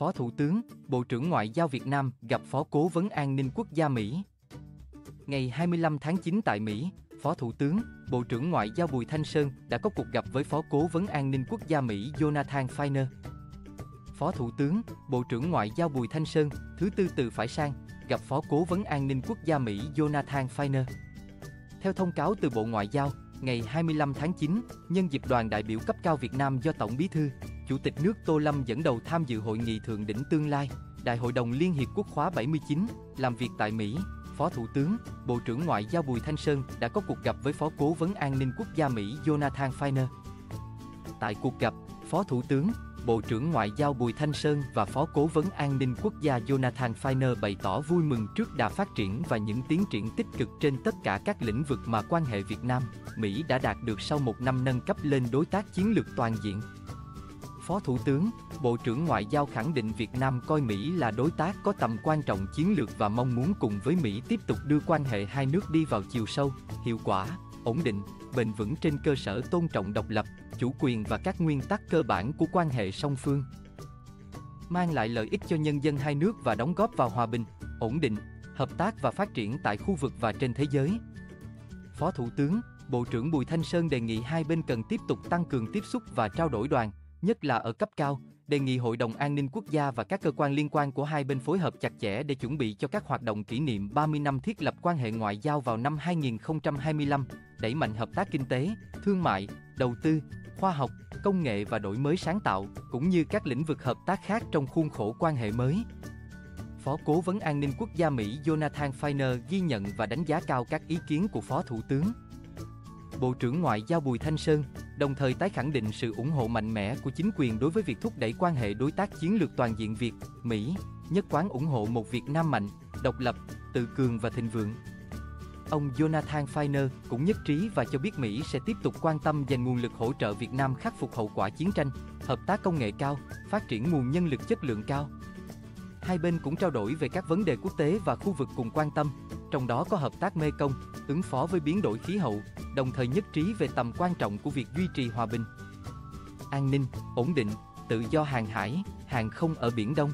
Phó Thủ tướng, Bộ trưởng Ngoại giao Việt Nam gặp Phó Cố vấn An ninh Quốc gia Mỹ. Ngày 25 tháng 9 tại Mỹ, Phó Thủ tướng, Bộ trưởng Ngoại giao Bùi Thanh Sơn đã có cuộc gặp với Phó Cố vấn An ninh Quốc gia Mỹ Jonathan Feiner. Phó Thủ tướng, Bộ trưởng Ngoại giao Bùi Thanh Sơn, thứ tư từ phải sang, gặp Phó Cố vấn An ninh Quốc gia Mỹ Jonathan Feiner. Theo thông cáo từ Bộ Ngoại giao, ngày 25 tháng 9, nhân dịp đoàn đại biểu cấp cao Việt Nam do Tổng Bí thư, Chủ tịch nước Tô Lâm dẫn đầu tham dự hội nghị thượng đỉnh tương lai, Đại hội đồng Liên Hiệp Quốc khóa 79, làm việc tại Mỹ, Phó Thủ tướng, Bộ trưởng Ngoại giao Bùi Thanh Sơn đã có cuộc gặp với Phó Cố vấn An ninh Quốc gia Mỹ Jonathan Feiner. Tại cuộc gặp, Phó Thủ tướng, Bộ trưởng Ngoại giao Bùi Thanh Sơn và Phó Cố vấn An ninh Quốc gia Jonathan Feiner bày tỏ vui mừng trước đà phát triển và những tiến triển tích cực trên tất cả các lĩnh vực mà quan hệ Việt Nam, Mỹ đã đạt được sau một năm nâng cấp lên đối tác chiến lược toàn diện. Phó Thủ tướng, Bộ trưởng Ngoại giao khẳng định Việt Nam coi Mỹ là đối tác có tầm quan trọng chiến lược và mong muốn cùng với Mỹ tiếp tục đưa quan hệ hai nước đi vào chiều sâu, hiệu quả, ổn định, bền vững trên cơ sở tôn trọng độc lập, chủ quyền và các nguyên tắc cơ bản của quan hệ song phương. Mang lại lợi ích cho nhân dân hai nước và đóng góp vào hòa bình, ổn định, hợp tác và phát triển tại khu vực và trên thế giới. Phó Thủ tướng, Bộ trưởng Bùi Thanh Sơn đề nghị hai bên cần tiếp tục tăng cường tiếp xúc và trao đổi đoàn, nhất là ở cấp cao, đề nghị Hội đồng An ninh Quốc gia và các cơ quan liên quan của hai bên phối hợp chặt chẽ để chuẩn bị cho các hoạt động kỷ niệm 30 năm thiết lập quan hệ ngoại giao vào năm 2025, đẩy mạnh hợp tác kinh tế, thương mại, đầu tư, khoa học, công nghệ và đổi mới sáng tạo, cũng như các lĩnh vực hợp tác khác trong khuôn khổ quan hệ mới. Phó Cố vấn An ninh Quốc gia Mỹ Jonathan Feiner ghi nhận và đánh giá cao các ý kiến của Phó Thủ tướng. Bộ trưởng Ngoại giao Bùi Thanh Sơn, đồng thời tái khẳng định sự ủng hộ mạnh mẽ của chính quyền đối với việc thúc đẩy quan hệ đối tác chiến lược toàn diện Việt, Mỹ, nhất quán ủng hộ một Việt Nam mạnh, độc lập, tự cường và thịnh vượng. Ông Jonathan Feiner cũng nhất trí và cho biết Mỹ sẽ tiếp tục quan tâm dành nguồn lực hỗ trợ Việt Nam khắc phục hậu quả chiến tranh, hợp tác công nghệ cao, phát triển nguồn nhân lực chất lượng cao. Hai bên cũng trao đổi về các vấn đề quốc tế và khu vực cùng quan tâm, trong đó có hợp tác Mekong, ứng phó với biến đổi khí hậu, đồng thời nhất trí về tầm quan trọng của việc duy trì hòa bình, an ninh, ổn định, tự do hàng hải, hàng không ở Biển Đông.